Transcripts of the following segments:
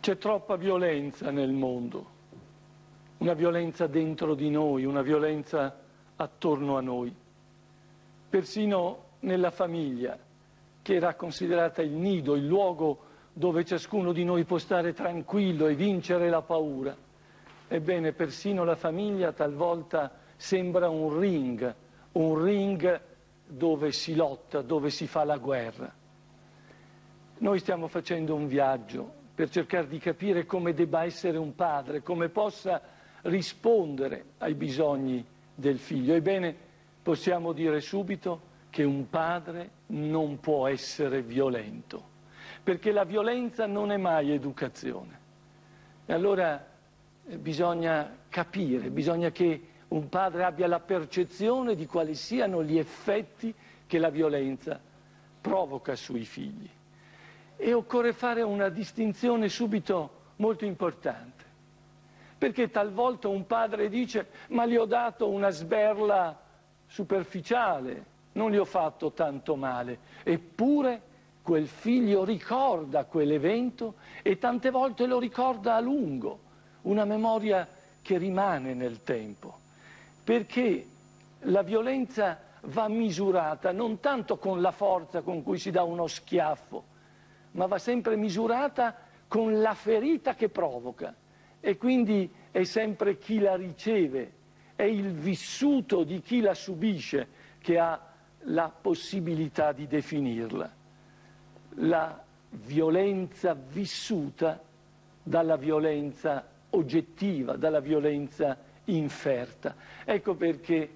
C'è troppa violenza nel mondo, una violenza dentro di noi, una violenza attorno a noi, persino nella famiglia, che era considerata il nido, il luogo dove ciascuno di noi può stare tranquillo e vincere la paura. Ebbene, persino la famiglia talvolta sembra un ring, un ring dove si lotta, dove si fa la guerra. Noi stiamo facendo un viaggio per cercare di capire come debba essere un padre, come possa rispondere ai bisogni del figlio. Ebbene, possiamo dire subito che un padre non può essere violento, perché la violenza non è mai educazione. E allora eh, bisogna capire, bisogna che un padre abbia la percezione di quali siano gli effetti che la violenza provoca sui figli. E occorre fare una distinzione subito molto importante, perché talvolta un padre dice ma gli ho dato una sberla superficiale, non gli ho fatto tanto male, eppure quel figlio ricorda quell'evento e tante volte lo ricorda a lungo, una memoria che rimane nel tempo, perché la violenza va misurata non tanto con la forza con cui si dà uno schiaffo, ma va sempre misurata con la ferita che provoca e quindi è sempre chi la riceve, è il vissuto di chi la subisce che ha la possibilità di definirla. La violenza vissuta dalla violenza oggettiva, dalla violenza inferta. Ecco perché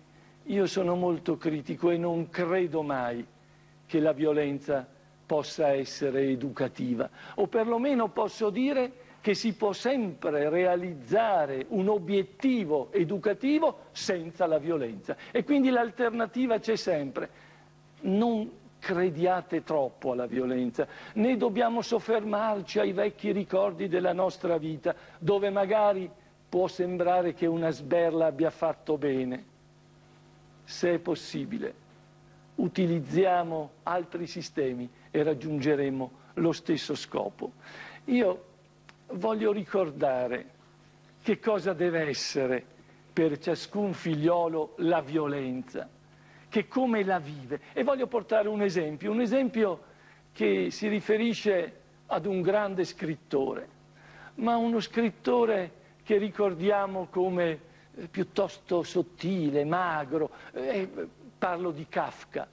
io sono molto critico e non credo mai che la violenza possa essere educativa, o perlomeno posso dire che si può sempre realizzare un obiettivo educativo senza la violenza. E quindi l'alternativa c'è sempre. Non crediate troppo alla violenza, né dobbiamo soffermarci ai vecchi ricordi della nostra vita, dove magari può sembrare che una sberla abbia fatto bene. Se è possibile, utilizziamo altri sistemi e raggiungeremo lo stesso scopo. Io voglio ricordare che cosa deve essere per ciascun figliolo la violenza, che come la vive. E voglio portare un esempio, un esempio che si riferisce ad un grande scrittore, ma uno scrittore che ricordiamo come eh, piuttosto sottile, magro, eh, parlo di Kafka,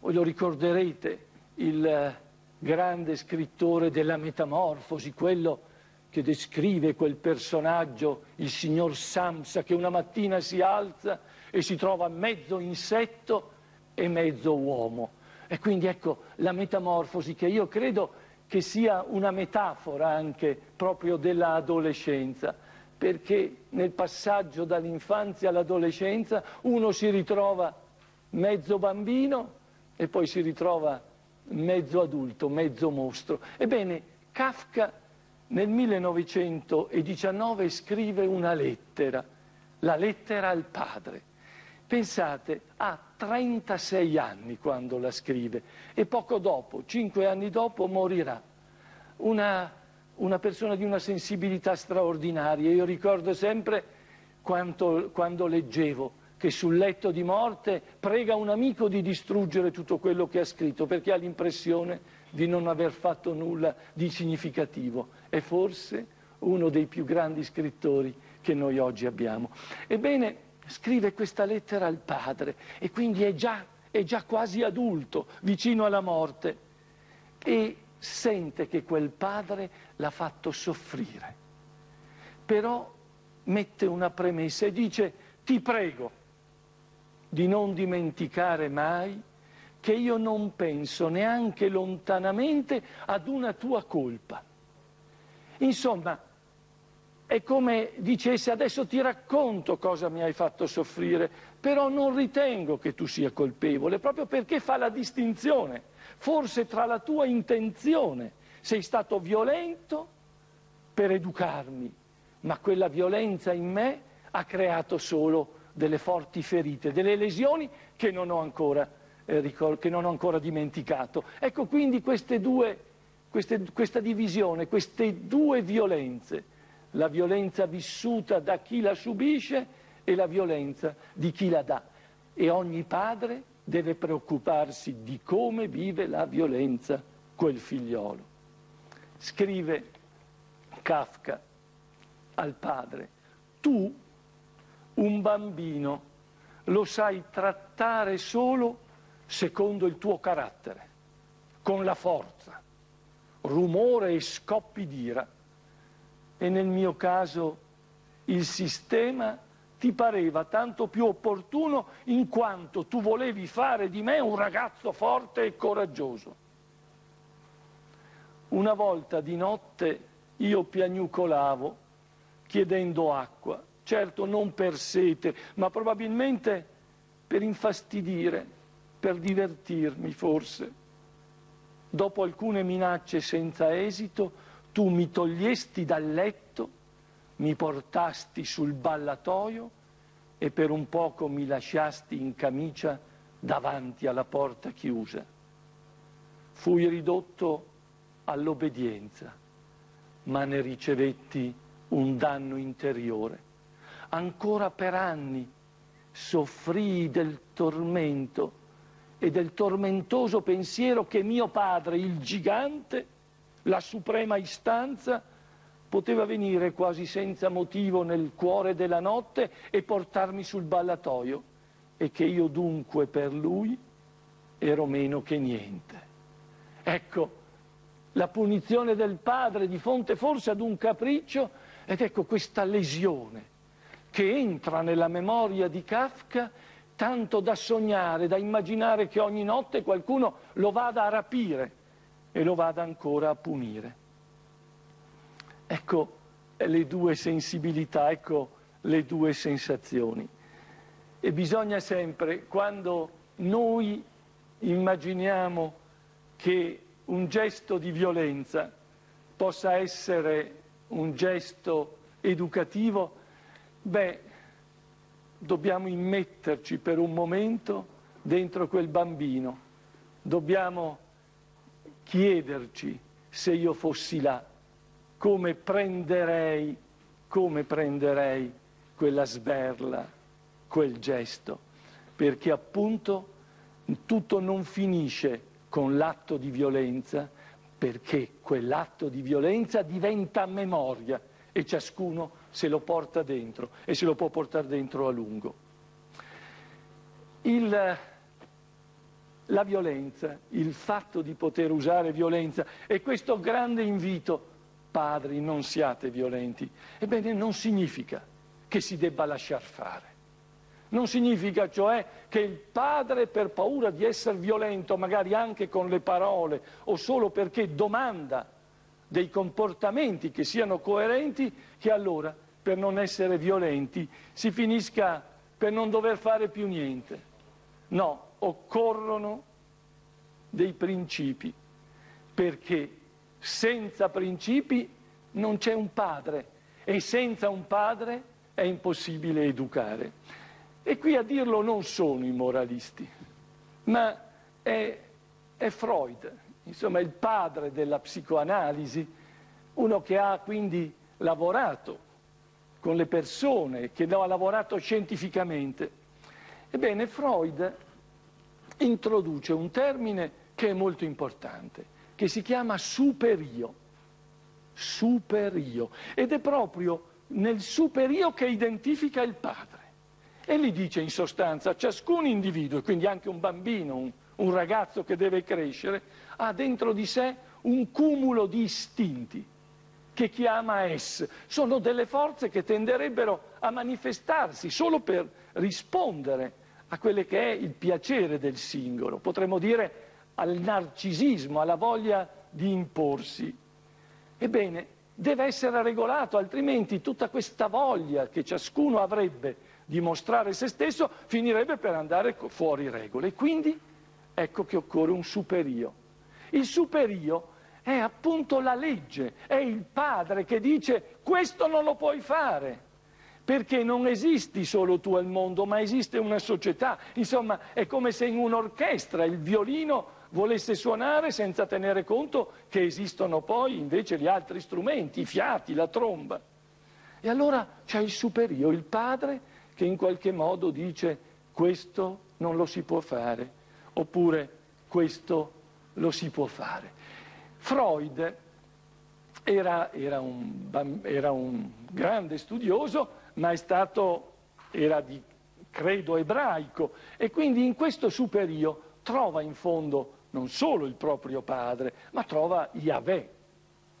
voi lo ricorderete, il grande scrittore della Metamorfosi, quello che descrive quel personaggio, il signor Samsa, che una mattina si alza e si trova mezzo insetto e mezzo uomo. E quindi ecco la metamorfosi che io credo che sia una metafora anche proprio dell'adolescenza, perché nel passaggio dall'infanzia all'adolescenza uno si ritrova mezzo bambino e poi si ritrova mezzo adulto, mezzo mostro. Ebbene, Kafka nel 1919 scrive una lettera, la lettera al padre. Pensate, ha 36 anni quando la scrive e poco dopo, cinque anni dopo, morirà. Una, una persona di una sensibilità straordinaria. Io ricordo sempre quanto, quando leggevo che sul letto di morte prega un amico di distruggere tutto quello che ha scritto perché ha l'impressione di non aver fatto nulla di significativo. È forse uno dei più grandi scrittori che noi oggi abbiamo. Ebbene, scrive questa lettera al padre e quindi è già, è già quasi adulto, vicino alla morte, e sente che quel padre l'ha fatto soffrire. Però mette una premessa e dice, ti prego di non dimenticare mai che io non penso neanche lontanamente ad una tua colpa. Insomma, è come dicesse adesso ti racconto cosa mi hai fatto soffrire, però non ritengo che tu sia colpevole, proprio perché fa la distinzione, forse tra la tua intenzione, sei stato violento per educarmi, ma quella violenza in me ha creato solo delle forti ferite, delle lesioni che non ho ancora eh, non ho ancora dimenticato. Ecco quindi queste due queste, questa divisione, queste due violenze, la violenza vissuta da chi la subisce e la violenza di chi la dà. E ogni padre deve preoccuparsi di come vive la violenza quel figliolo. Scrive Kafka al padre, tu un bambino lo sai trattare solo secondo il tuo carattere, con la forza, rumore e scoppi d'ira. E nel mio caso il sistema ti pareva tanto più opportuno in quanto tu volevi fare di me un ragazzo forte e coraggioso. Una volta di notte io piagnucolavo chiedendo acqua, certo non per sete, ma probabilmente per infastidire, per divertirmi forse. Dopo alcune minacce senza esito, tu mi togliesti dal letto mi portasti sul ballatoio e per un poco mi lasciasti in camicia davanti alla porta chiusa. Fui ridotto all'obbedienza, ma ne ricevetti un danno interiore. Ancora per anni soffrii del tormento e del tormentoso pensiero che mio padre, il gigante, la suprema istanza, poteva venire quasi senza motivo nel cuore della notte e portarmi sul ballatoio e che io dunque per lui ero meno che niente. Ecco, la punizione del padre di fronte forse ad un capriccio ed ecco questa lesione che entra nella memoria di Kafka tanto da sognare, da immaginare che ogni notte qualcuno lo vada a rapire e lo vada ancora a punire. Ecco le due sensibilità, ecco le due sensazioni. E bisogna sempre, quando noi immaginiamo che un gesto di violenza possa essere un gesto educativo, beh, dobbiamo immetterci per un momento dentro quel bambino, dobbiamo chiederci se io fossi là. Come prenderei, come prenderei quella sberla, quel gesto, perché appunto tutto non finisce con l'atto di violenza, perché quell'atto di violenza diventa memoria e ciascuno se lo porta dentro e se lo può portare dentro a lungo. Il, la violenza, il fatto di poter usare violenza e questo grande invito padri non siate violenti. Ebbene, non significa che si debba lasciar fare. Non significa cioè che il padre per paura di essere violento, magari anche con le parole o solo perché domanda dei comportamenti che siano coerenti, che allora per non essere violenti si finisca per non dover fare più niente. No, occorrono dei principi perché senza principi non c'è un padre e senza un padre è impossibile educare. E qui a dirlo non sono i moralisti, ma è, è Freud, insomma il padre della psicoanalisi, uno che ha quindi lavorato con le persone, che ha lavorato scientificamente. Ebbene, Freud introduce un termine che è molto importante, che si chiama superio, superio, ed è proprio nel superio che identifica il padre. E gli dice in sostanza, ciascun individuo, e quindi anche un bambino, un, un ragazzo che deve crescere, ha dentro di sé un cumulo di istinti che chiama S. Sono delle forze che tenderebbero a manifestarsi solo per rispondere a quello che è il piacere del singolo. Potremmo dire al narcisismo, alla voglia di imporsi. Ebbene, deve essere regolato, altrimenti tutta questa voglia che ciascuno avrebbe di mostrare se stesso finirebbe per andare fuori regole. Quindi ecco che occorre un superio. Il superio è appunto la legge, è il padre che dice questo non lo puoi fare perché non esisti solo tu al mondo, ma esiste una società. Insomma, è come se in un'orchestra il violino volesse suonare senza tenere conto che esistono poi invece gli altri strumenti, i fiati, la tromba. E allora c'è il superio, il padre, che in qualche modo dice questo non lo si può fare, oppure questo lo si può fare. Freud era, era, un, era un, grande studioso, ma stato, era di credo ebraico e quindi in questo superio trova in fondo non solo il proprio padre, ma trova Yahweh,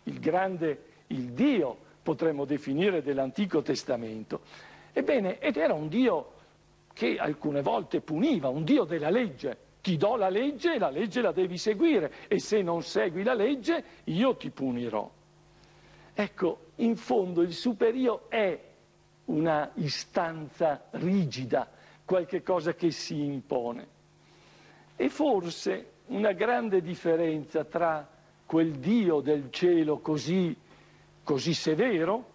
il grande, il Dio, potremmo definire, dell'Antico Testamento. Ebbene, ed era un Dio che alcune volte puniva, un Dio della legge, ti do la legge e la legge la devi seguire e se non segui la legge io ti punirò. Ecco, in fondo il superio è una istanza rigida, qualche cosa che si impone. E forse una grande differenza tra quel Dio del cielo così, così severo,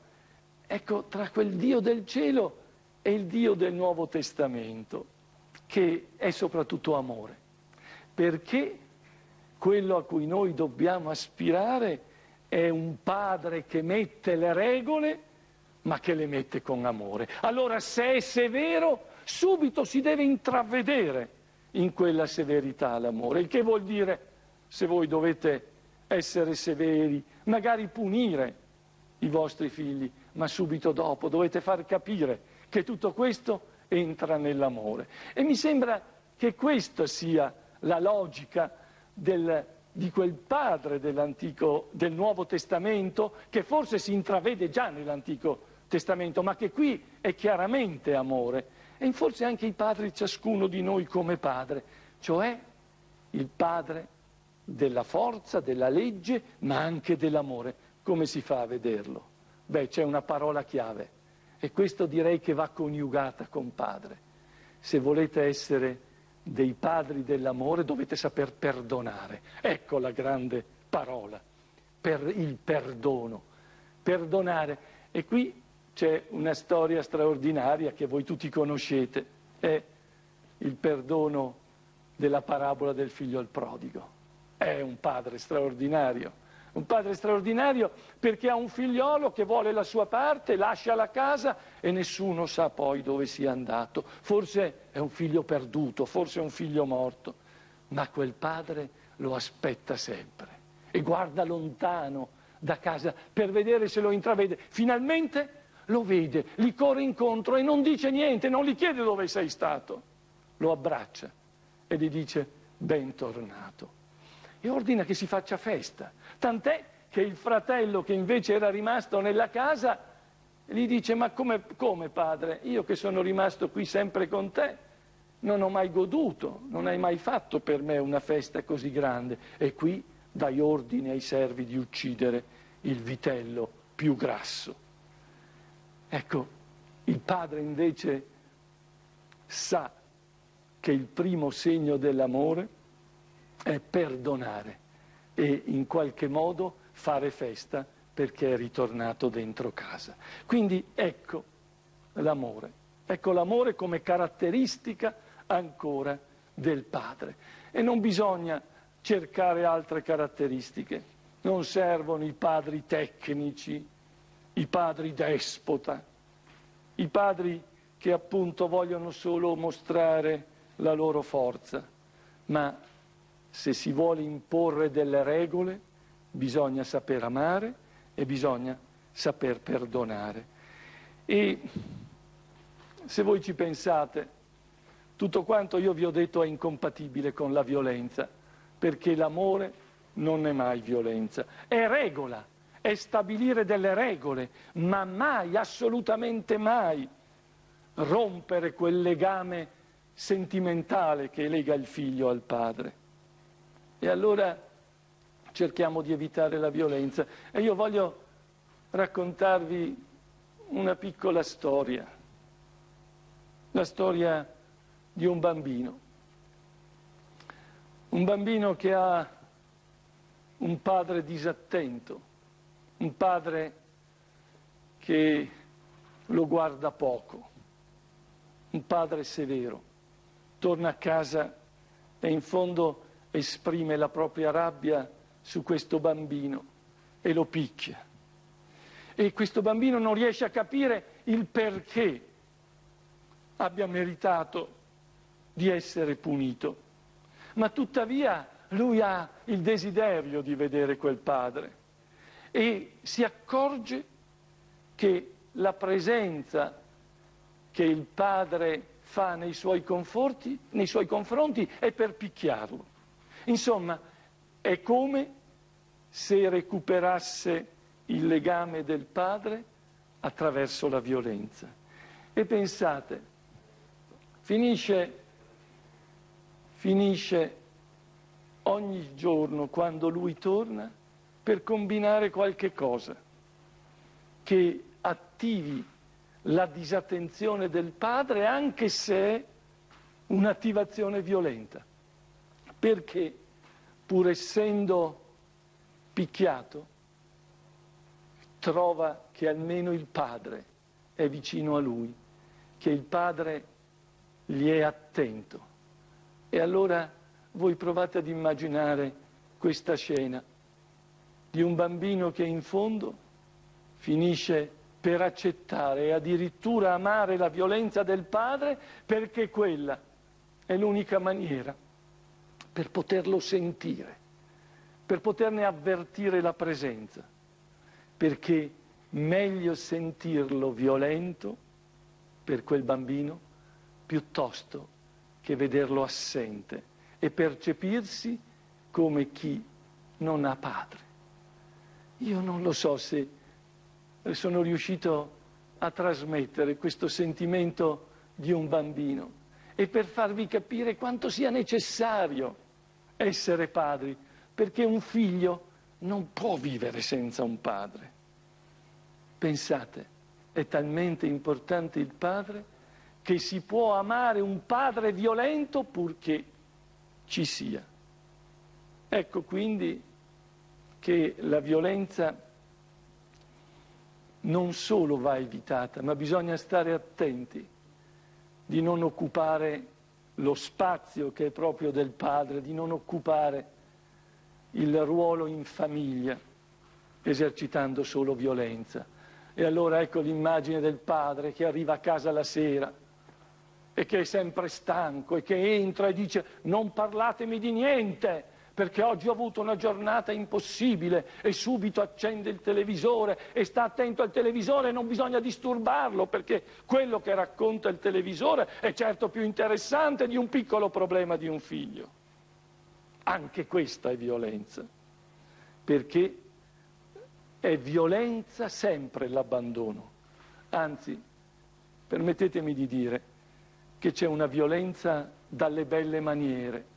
ecco, tra quel Dio del cielo e il Dio del Nuovo Testamento che è soprattutto amore, perché quello a cui noi dobbiamo aspirare è un padre che mette le regole, ma che le mette con amore. Allora se è severo, subito si deve intravedere in quella severità l'amore, il che vuol dire, se voi dovete essere severi, magari punire i vostri figli, ma subito dopo dovete far capire che tutto questo entra nell'amore. E mi sembra che questa sia la logica del, di quel padre del Nuovo Testamento che forse si intravede già nell'Antico Testamento, ma che qui è chiaramente amore. E forse anche i padri, ciascuno di noi come padre, cioè il padre della forza, della legge, ma anche dell'amore. Come si fa a vederlo? Beh, c'è una parola chiave e questo direi che va coniugata con padre. Se volete essere dei padri dell'amore dovete saper perdonare. Ecco la grande parola, per il perdono. Perdonare. E qui c'è una storia straordinaria che voi tutti conoscete, è il perdono della parabola del figlio al prodigo. È un padre straordinario un padre straordinario perché ha un figliolo che vuole la sua parte, lascia la casa e nessuno sa poi dove sia andato. Forse è un figlio perduto, forse è un figlio morto, ma quel padre lo aspetta sempre e guarda lontano da casa per vedere se lo intravede. Finalmente lo vede, gli corre incontro e non dice niente, non gli chiede dove sei stato, lo abbraccia e gli dice bentornato e ordina che si faccia festa. Tant'è che il fratello che invece era rimasto nella casa gli dice ma come, come padre, io che sono rimasto qui sempre con te, non ho mai goduto, non hai mai fatto per me una festa così grande e qui dai ordine ai servi di uccidere il vitello più grasso. Ecco, il padre invece sa che il primo segno dell'amore è perdonare e in qualche modo fare festa perché è ritornato dentro casa. Quindi ecco l'amore, ecco l'amore come caratteristica ancora del padre. E non bisogna cercare altre caratteristiche, non servono i padri tecnici, i padri despota, i padri che appunto vogliono solo mostrare la loro forza, ma se si vuole imporre delle regole, bisogna saper amare e bisogna saper perdonare. E se voi ci pensate, tutto quanto io vi ho detto è incompatibile con la violenza, perché l'amore non è mai violenza, è regola, è stabilire delle regole, ma mai, assolutamente mai, rompere quel legame sentimentale che lega il figlio al padre. E allora cerchiamo di evitare la violenza. E io voglio raccontarvi una piccola storia, la storia di un bambino. Un bambino che ha un padre disattento, un padre che lo guarda poco, un padre severo. Torna a casa e in fondo esprime la propria rabbia su questo bambino e lo picchia. E questo bambino non riesce a capire il perché abbia meritato di essere punito. Ma tuttavia lui ha il desiderio di vedere quel padre e si accorge che la presenza che il padre fa nei suoi, nei suoi confronti è per picchiarlo. Insomma, è come se recuperasse il legame del padre attraverso la violenza. E pensate, finisce, finisce ogni giorno quando lui torna per combinare qualche cosa che attivi la disattenzione del padre anche se è un'attivazione violenta, perché pur essendo picchiato trova che almeno il padre è vicino a lui, che il padre gli è attento. E allora voi provate ad immaginare questa scena di un bambino che in fondo finisce per accettare e addirittura amare la violenza del padre perché quella è l'unica maniera per poterlo sentire, per poterne avvertire la presenza, perché meglio sentirlo violento per quel bambino piuttosto che vederlo assente e percepirsi come chi non ha padre. Io non lo so se sono riuscito a trasmettere questo sentimento di un bambino e per farvi capire quanto sia necessario essere padri, perché un figlio non può vivere senza un padre. Pensate, è talmente importante il padre che si può amare un padre violento purché ci sia. Ecco quindi che la violenza non solo va evitata, ma bisogna stare attenti di non occupare lo spazio che è proprio del padre, di non occupare il ruolo in famiglia, esercitando solo violenza. E allora ecco l'immagine del padre che arriva a casa la sera e che è sempre stanco e che entra e dice non parlatemi di niente, perché oggi ho avuto una giornata impossibile e subito accende il televisore e sta attento al televisore e non bisogna disturbarlo perché quello che racconta il televisore è certo più interessante di un piccolo problema di un figlio. Anche questa è violenza, perché è violenza sempre l'abbandono. Anzi, permettetemi di dire che c'è una violenza dalle belle maniere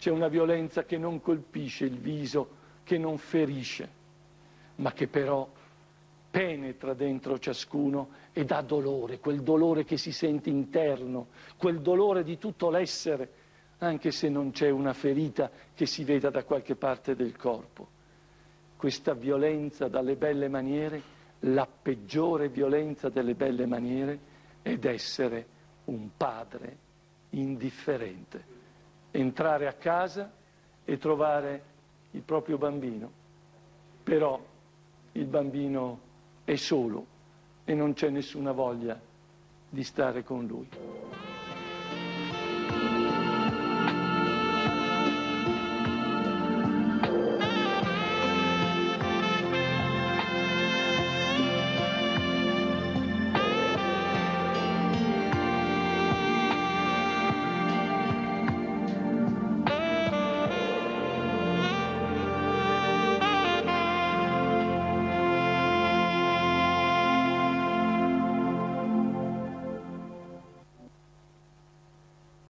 c'è una violenza che non colpisce il viso, che non ferisce, ma che però penetra dentro ciascuno e dà dolore, quel dolore che si sente interno, quel dolore di tutto l'essere, anche se non c'è una ferita che si veda da qualche parte del corpo. Questa violenza dalle belle maniere, la peggiore violenza delle belle maniere, ed essere un padre indifferente entrare a casa e trovare il proprio bambino, però il bambino è solo e non c'è nessuna voglia di stare con lui.